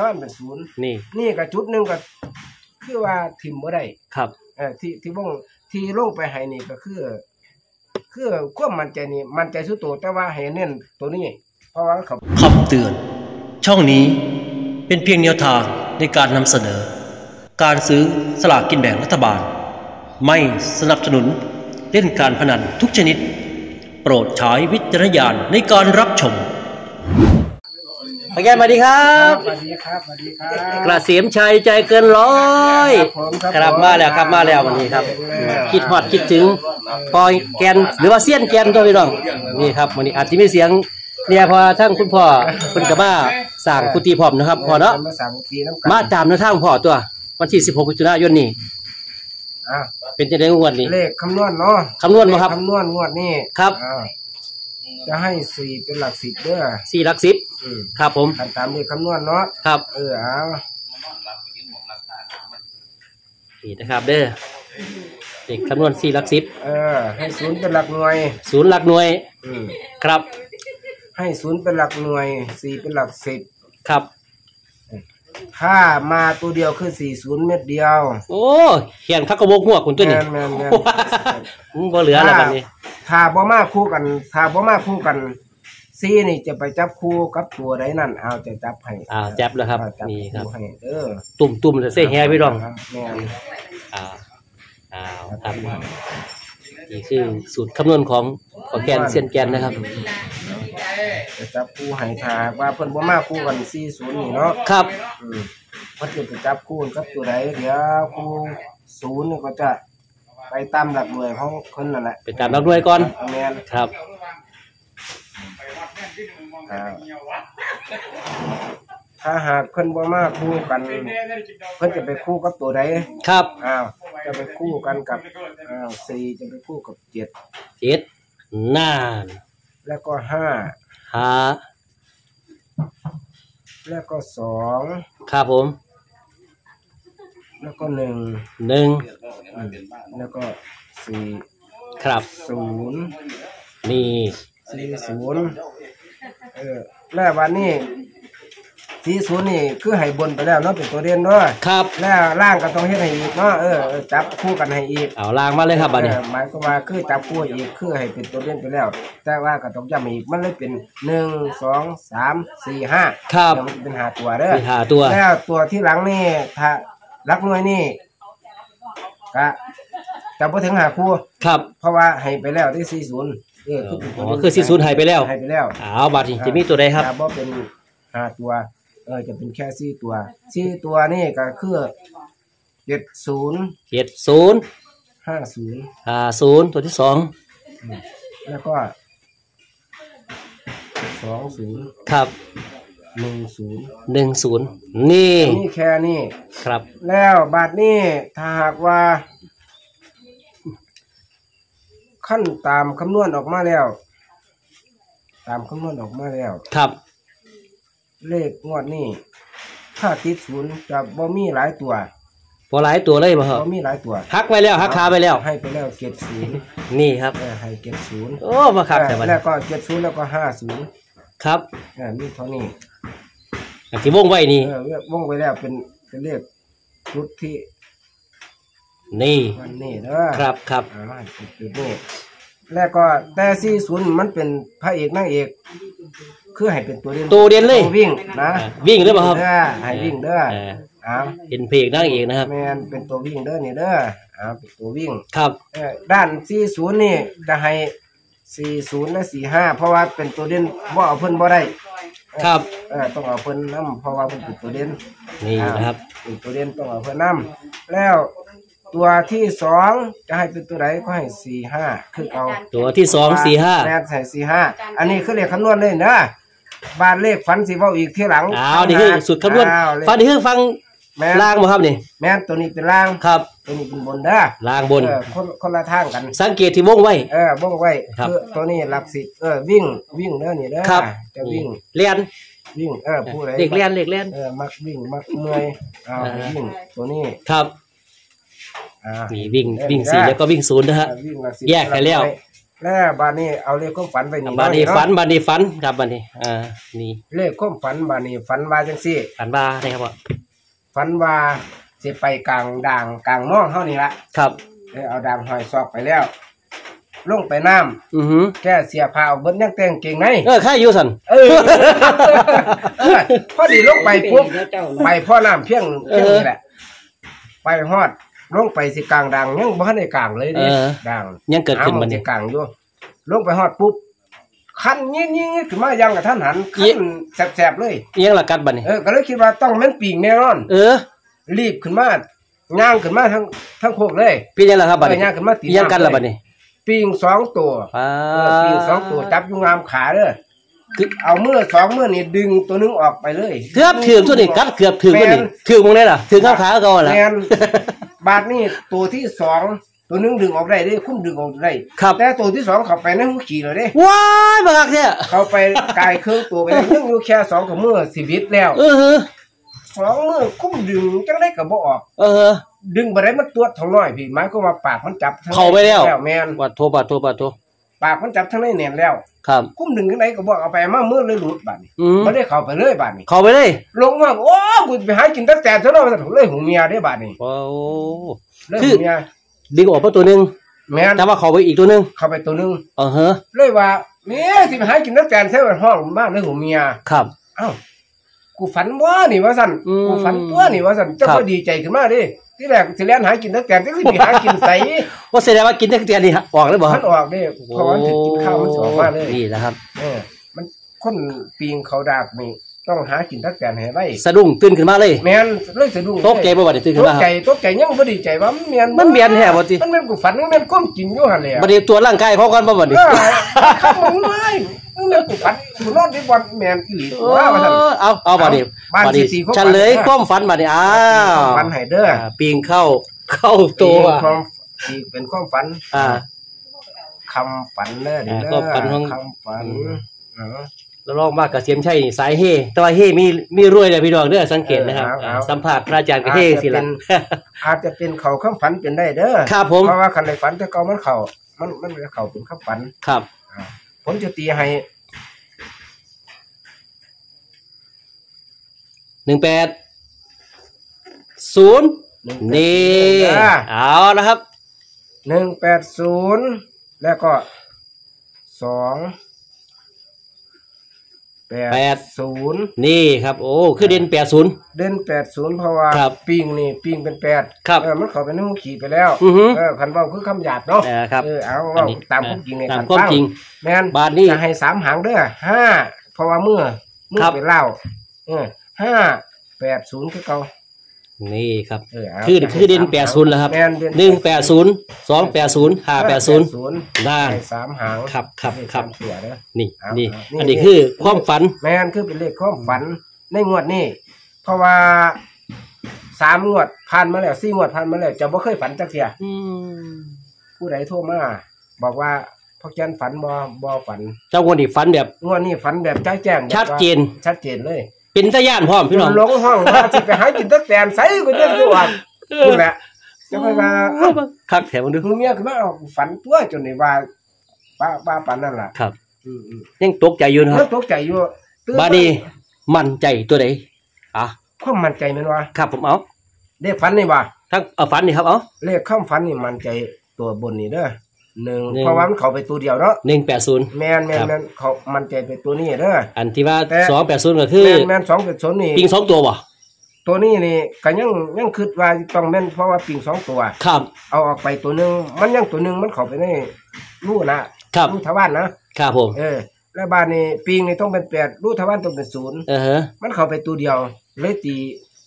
ถ้ามันเป็นศูนย์นี่ นี่ก็จุดหนึ่งก็คือว่าทิมบ่ได้ครับ เออที่ที่วงที่ลงไปให้นี่ก็คือ คือความมั่นใจนี่มั่นใจสุดโตวแต่ว่าให้เน้นตัวนี้ เพราะว่าเขาคำเตือน ช่องนี้เป็นเพียงแนวทางในการนำเสนอ การซื้อสลากกินแบ่งรัฐบาล ไม่สนับสนุนเล่นการพนันทุกชนิด โปรดใช้วิจารณญาณในการรับชม พแกนสวัสดีครับ สวัสดีครับสวัสดีครับกระเสียมชัยใจเกินร้อยครับผมครับครับมาแล้วครับมาแล้ววันนี้ครับ คิดฮอดคิดถึงปอยแกนหรือว่าเสี้ยนแกนตัวพี่น้องนี่ครับวันนี้อาจจะมีเสียงเนี่ยพอทั้งคุณพ่อคุณกับมาสั่งกุฏิพร้อมนะครับพอเนาะมาสั่งตีน้ำกันมาตามแนวทางพ่อตัว วันที่ 16มิถุนายนนี้อะเป็นจะได้งวดนี้เลขคำนวณเนาะคำนวณบ่ครับเลขคำนวณงวดนี่ครับอ่า จะให้สี่เป็นหลักสิบเด้อสี่หลักสิบอืมครับผมคันตามเลขคำนวณเนาะครับ เออเอานี่นะครับเด้อเด็กคำนวณสี่หลักสิบเออ ให้ศูนย์เป็นหลักหน่วยศูนย์หลักหน่วยอืมครับ ให้ศูนย์เป็นหลักหน่วยสี่เป็นหลักสิบครับ ถ้ามาตัวเดียวคือสี่ศูนย์เม็ดเดียวโอ้เขียนคักกระโบกหัวคุณตัวนี้แม่นแม่นแม่นมึงบ่เหลือแล้วบัดนี้ ถ้าบ่มาคู่กันถ้าบ่มาคู่กันซีนี่จะไปจับคู่กับตัวใดนั่นเอาจะจับให้อ่าแจ๊บแล้วครับเอาจับนี่ครับให้เออตุ่มตุ่มๆเลยเส้แฮพี่รองแม่น อ่าอ่าครับนี่คือสูตรคำนวณของของแกนเซียนแกนนะครับ จะจับคู่ให้ถ้าว่าเพิ่นบ่มาคู่กัน40นี่เนาะครับ อืมเพิ่นจะไปจับคู่กับตัวใดเดี๋ยวคู่ศูนย์นี่ก็จะ ไปตามหลักหน่วยของเพิ่นนั่นแหละไปตามรับด้วยก่อนแม่นครับ อ่าถ้าหากเพิ่นบ่มาคู่กัน เพิ่นจะไปคู่กับตัวใดครับอ้าวจะไปคู่กันกับอ้าวสี่จะไปคู่กับเจ็ดเจ็ดน่านแล้วก็ห้าหาแล้วก็สองครับผม แล้วก็หนึ่งหนึ่งอืมแล้วก็สี่ครับศูนย์นี่สี่ศูนย์เออแล้ววันนี้สี่ศูนย์นี่คือให้บนไปแล้วเนาะเป็นตัวเด่นเนาะครับแล้วล่างก็ต้องเฮ็ดให้อีกเนาะเออเออจับคู่กันให้อีกเอาลางมาเลยครับบัดนี้เออหมายก็ว่าคือจับคู่อีกคือให้เป็นตัวเด่นไปแล้ว แต่ว่าก็ต้องย้ำอีกมันเลยเป็นหนึ่งสองสามสี่ห้าครับเดี๋ยวมันจะเป็นหาตัวเด้อมีหาตัวแล้วตัวที่หลังนี่ถ้า รักหน่วยนี่ก็จะพอถึงหาคู่ครับเพราะว่าให้ไปแล้วที่สี่ศูนย์เออคือเป็นตัวอ๋อคือ40ให้ไปแล้วให้ไปแล้วเอาบัดนี้จะมีตัวใดครับจะบ่เป็นหาตัว เออจะเป็นแค่สี่ตัวสี่ตัวนี่ก็คือเจ็ดศูนย์เจ็ดศูนย์ห้าศูนย์ห้าศูนย์ตัวที่สองแล้วก็สองศูนย์ครับ หนึ่งศูนย์หนึ่งศูนย์นี่นี่แค่นี้ครับ แล้วบาทนี้ถ้าหากว่า ขั้นตามคำนวณออกมาแล้ว ตามคำนวณออกมาแล้ว ครับ เลขงวดนี้ถ้าติดศูนย์จะบ่มีหลายตัวพอหลายตัวเลยมาเหรอบ่มีหลายตัวฮักไว้แล้วฮักขาไปแล้ว ให้ไปแล้วเจ็ดศูนย์นี่ครับเออให้เจ็ดศูนย์โอ้มาคักแต่บัดแล้นี้วก็เจ็ดศูนย์แล้วก็ห้าศูนย์ครับเออมีเท่านี้ อันที่วงไว้นี่ เออเรียกวงไว้แล้วเป็นเป็นเลขชุดที่นี่วันนี้เด้อครับครับอ่าจุดนี้แล้วก็แต่สี่ศูนย์มันเป็นพระเอกนางเอก คือให้เป็นตัวเด่นตัวเด่นเลย ตัววิ่งนะอ่าวิ่งหรือเปล่าครับ เด้อให้วิ่งเด้อเอออ้าวเห็นเพลงนั่งเองนะครับ แมนเป็นตัววิ่งเด้อนี่เด้ออ้าวเป็นตัววิ่ง ครับ เออด้านสี่ศูนย์นี่จะให้สี่ศูนย์และสี่ห้าเพราะว่าเป็นตัวเด่นบ่เอาเพิ่นบ่ได้เออ ครับ เออต้องเอาเพิ่นนํเพราะว่าเพิ่นเป็นตัวเด่นนี่นะครับ เป็นตัวเด่นต้องเอาเพิ่นนํแล้วตัวที่สองจะให้เป็นตัวใดก็ให้สี่ห้าคือเอาตัวที่สองสี่ห้าแม่นใส่สี่ห้าอันนี้คือเลขคำนวณเลยนะบ้านเลขฝันสิเว้าอีกทีหลังอ้าวนี่คือสุดคำนวณอ้าวเลขฟังนี่คือฟัง แม่น ล่างบ่ครับนี่ แม่นตัวนี้เป็นล่างครับ ตัวนี้เป็นบนเด้อล่างบน เออคนคนละทางกัน สังเกตที่วงไว้ เออบ้งไว้ครับคือตัวนี้หลักสิบเออวิ่งวิ่งเด้อนี่เด้อครับ จะวิ่งเลียนวิ่งเออผู้ใดเด็กเลียนเด็กเลียน เออมักวิ่งมักเมื่อยเอาอ่า วิ่งตัวนี้ครับอ่านี่วิ่งเออวิ่งสี่ได้แล้วก็วิ่งศูนย์นะฮะวิ่งหลักสิบแยกไปแล้วหแล้วบานนี้เอาเลขความฝันไปนี่บาดนี้เาะฝันบาดนี้ฝันครับบาดนี้อ่านี่เลขความฝันบานนี้ฝันว่าจังซี่ ฝันว่าได้ครับว่า ฝันว่าสิไปกลางด่างกลางม่องเฮานี่ละครับ เออเอาด่างหอยซอกไปแล้ว ลงไปน้ำอือหือแค่เสียผ้าเอาเบิ้ยังแต่งเก่งในเออค่าอยู่สันเออเออพอดีลงไปปุ๊บ ไปพ่อน้ำเพียงเพียงนี่แหละ ไปฮอดลงไปสิกลางด่างยังบ่ทันได้กลางเลยเอนี่อด่างยังเกิดขึ้นหาหบัม้ดองนี้สิกลางอยู่ลงไปฮอดปุ๊บ คันยิ่งยิ่งขึ้นมายังกับท่านหันยิคันแสบๆเลยเอียงละกัดบัดนี้เออก็เลยคิดว่าต้องแม่นปีงแน่นอน เออ รีบขึ้นมาย่างขึ้นมาทั้งทั้งโคกเลยเป็นยังละครับบัดเอนี้อย่างขึ้นมาตีเอียงกันละบัดนี้ปีงสองตัวอ่าเออปีงสองตัวจับอยู่งามขาเด้อคือเอามือสองมือนี่ดึงตัวหนึงออกไปเลยเกือบถึงตัวนี้กัดเกือบถึงตัวนี้แม่นถึงมองได้ล่ะถึงข้างขาก็แหละแม่นบาทนี่ตัวที่สอง ตัวหนึงดึงออกได้เด้คุ้มดึงออกได้ครับแต่ตัวที่สองเข้าไปในหูขี่เลยเด้ว้ายบักเนี่ยเข้าไปกายเครื่องตัวไปยังอยู่แค่สองกับมือชีวิตแล้วเออฮะสองมือคุ้มดึงจังได้กับบ่ออก เออฮะดึงบ่ได้มันตัวเท่าน้อยพี่หมายก็ว่าปากมันจับทั้งเข้าไปแล้วแม่นปัดโทปัดโทปัดโทปากมันจับทั้งในแน่นแล้วครับคุ้มดึงจังไดก็บ่เอาไปมามือเลยหลุดบาดนี้อืมบ่ได้เข้าไปเลยบาดนี้เข้าไปเลยลงมาโอ้กูไปหากินตั้งแต่เท่านั้นเลยหูเมียได้บาดนี้โอ้เลยคือหูเมีย ดึงออกมาตัวหนึงแม่นแต่ว่าเข้าไปอีกตัวหนึงเข้าไปตัวหนึงเออฮะเลยว่าแม่สิไปหากินตั้งแต่เท่าห้องบ้านเลยหูเมียครับเอ้ากูฝันว่านี่ว่าสั่นอืมกูฝันตัวนี่ว่าสั่นเจ้าครัก็บ ดีใจขึ้นมาดิที่แรกสิเลียนหากินตั้งแต่ที่สิไปหากินใส ว่าแสดงว่ากินได้เตียนนี่ฮะออกเลยบ่คมัรับนออกเด้เพราะว่ามันจะกินข้าวมันสออกมาเลยนี่นะครับ เออมันคนปีงเขาดากนี่ ต้องหากินตั้งแต่ให้ไว้สะดุ้งตื่นขึ้นมาเลยแม่นเลยสะดุ้งตกใจบ่บัดนี้ตื่นตขึ้นกมาคใจรับตกใจยังบ่ดีใจว่ามันเมียนมันเมียนแท้บ่ติมันเป็นกูฝันมันเป็นความจริงอยู่หั่นแหละบัดนี้ตัวจร่างกายเขาก่อนบ่บัดนี้เออข้างมึงไม่มันเป็นกูฝันกูนอนที่บ่อนแม่นอีหลีเอว่าว่าซั่นอเอาเอาบัดนี้บ้านบัดนี้สิๆเขาเฉลยฝันความฝันบัดนี้อ้าวฝันให้เด้ออ่าปีงเข้าเข้าตัวเป็นความที่เป็นความฝันอ่าคำฝันเด้อเด้ออ่าความฝันของคำฝันอืมเออ แล้วลองมากกับเสียมชัยนี่สายเฮแต่ว่าเฮมีมีรวยเลยพี่น้องเด้อสังเกตนะครับเออเอาอ่าเอา สัมผัสพระอาจารย์ก็เฮสิละ อาจจะเป็นเขาคำฝันเป็นได้เด้อครับผม เพราะว่าคันในฝันแต่เก่ามันเขามันมันเป็นเขาเป็นคำฝันครับ อ่าผมจะตีให้หนึ่งแปดศูนย์หนึ่งนี่อ่าเอานะครับ หนึ่งแปดศูนย์แล้วก็สอง แปแปดดศูนย์นี่ครับ โอ้คือเด่นแปดศูนย์เด่นแปดศูนย์เพราะว่าครับปิงนี่ปิงเป็นแปดครับเออมันเขาเป็นหูขี่ไปแล้วอือฮึเออคันเว่าคือคำหยาดเนาะนะครับเออเอาอันเว่านี้ตามความจริงในตามคันความตั้งจริงแม่นบาทนี้จะให้สามหางเด้อห้าเพราะว่าเมื่อเมื่อครับเป็นเหล้าเออห้าแปดศูนย์คือเก่า นี่ครับ เออเอาคือจะให้คือเด่นสามแปดศูนย์แล้วครับแม่นเด่น หนึ่งแปดศูนย์สองแปดศูนย์ห้าแปดศูนย์580ด้านให้สามหางครับครับครับเสียเด้อ นี่เอานี่เอานี่ อันนี้คือความฝัน แม่นคือเป็นเลขความฝันในงวดนี้เพราะว่าสามงวดผ่านมาแล้วสี่งวดผ่านมาแล้วจะบ่เคยฝันจักเทียอืมผู้ใดโทรมาบอกว่าพ่อแกนฝันบ่บ่ฝัน เจ้าคนที่ฝันแบบ งวดนี้ฝันแบบจ้าแจ้งแบบว่าชัดเจนชัดเจนเลย เป็นตะย่านพร้อมพี่น้องลงห้องว่าสิไปหากินตะแตนใส่ก็เดินสวัสดิ์นี่แหละจะไปว่าเอ้าคักแถวมันดูคือเมียคือมาเอาฝันตัวจนได้ว่าป้าป้าปานนั่นล่ะครับอืมอืมยังตกใจอยู่นะคแล้รัวบตกใจอยู่ตื่นบาดนี้มั่นใจตัวใดอะความมั่นใจแมันว่าครับผมเอาเลขฝันนี่ว่าทั้งเอาฝันนี่ครับเอาเลขข้ามฝันนี่มั่นใจตัวบนนี่เด้อ หนึ่งหนึ่งเพราะว่ามันเข้าไปตัวเดียวเนาะหนึ่งแปดศูนย์แมนแมนครับแมนเขามั่นใจไปตัวนี้เด้ออันที่ว่าแต่สองแปดศูนย์ก็คือแมนแมนสองเป็นศูนย์นี่ปิงสองตัวบ่ตัวนี้นี่ก็ยังยังคิดว่าต้องแม่นเพราะว่าปิงสองตัว ครับ เอาออกไปตัวหนึ่งมันยังตัวหนึ่งมันเข้าไปในรูนะครับรูทวารนะครับผมเออแล้วบ้านนี่ปิงนี่ต้องเป็นแปดรูทวารต้องเป็นศูนย์เออฮะมันเข้าไปตัวเดียวเลยตี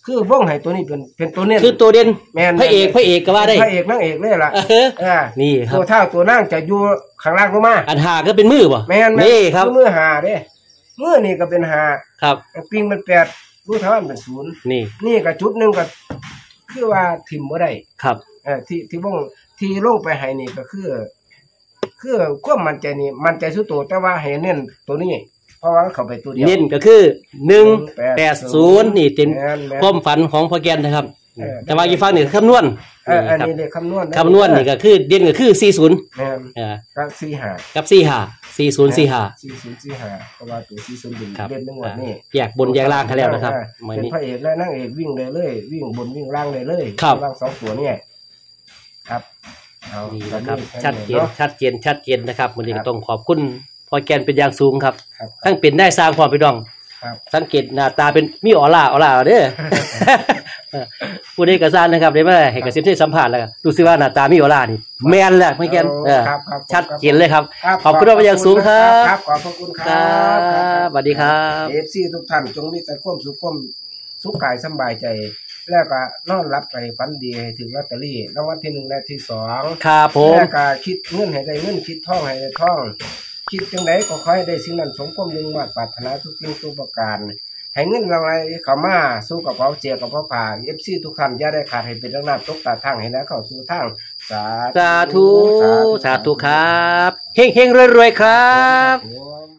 คือว่องให้ตัวนี้เป็นเป็นตัวเน้นคือตัวเด่นแม่นพระเอกพระเอกก็ว่าได้พระเอกนางเอกเลยล่ะเออเออนี่ครับตัวเท่าตัวนั่งจะอยู่ข้างล่างลงมาอันหาก็เป็นมือบ่แม่นแม่นี่ครับอมือหาเด้มือนี่ก็เป็นหาครับปิงเป็นแปดรูทวารเป็นศูนย์นี่ นี่ก็จุดหนึ่งก็คือว่าทิมบ่ได้ครับเออที่ที่วงที่ลงไปให้นี่ก็คือ คือความมั่นใจนี่มั่นใจสุดตัวแต่ว่าให้เน้นตัวนี้ เพราะว่าเขาไปตัวเดียวเน้นก็คือหนึ่งแปดศูนย์180นี่เต็มแม่นแม่น ความฝันของพ่อแกนนะครับ เออแต่ว่าอีกฝั่งนี่คือคำนวณเอออันครับนี้เลขคำนวณคำนวณนี่ก็คือเด่นก็คือ40แม่นอ่าก็สี่หากับ45 40 45สี่ศูนย์สี่หาเพราะว่าตัวสี่ศูนย์ดึงครับ เล่นหนึ่งวันนี้แยกบนแยกล่างให้แล้วนะครับเออมื้อเป็นนี้ พระเอกและนางเอกวิ่งเลยเลย วิ่งบนวิ่งล่างเลยเลยครับ ล่างสองตัวเนี่ยครับเอานี่นะครับแค่ชัดเจนาะชัดเจน ชัดเจนนะครับวันนี้ครัก็บต้องขอบคุณ พอแกนเป็นอย่างสูงครับ ครับทั้งเป็นได้สร้างความพี่น้อง ครับ สังเกตหน้าตาเป็นมีออร่าออร่าเด้อผู้ใดกระซานนะครับได้มาให้กระซิบที่สัมภาษณ์แล้วก็รู้สึกว่าหน้าตามีออร่านี่ แมนแหละไม่แกนเออครับครับชัดเจนเลยครับ ครับขอบคุณเป็นอย่างสูงครับครับขอบพระคุณครัรับสวัสดีครับ FC ทุกท่านจงมีแต่ความสุขความสุขกายสำบายใจ แล้วก็นอนรับไปฝันดีให้ถึงลอตเตอรี่รางวัลที่หนึ่งและที่สองครับผมแล้วก็คิดเงินให้ได้เงินคิดท่องให้ได้ท่อง คิดจังไดก็ขอให้ได้สิ่งนั้นสมความมุ่งมั่นปรารถนาทุกสิ่งทุกประการให้เงินรางวัลเข้ามาสู้กับเขาเจียกับเขาผ่านเอฟซีทุกท่านอย่าได้ขาดให้เป็นเรื่องน้ำตกตาทางให้แล้วเข้าสู่ทางสาสาธุสาธุครับเฮงเฮงรวยๆครับครับ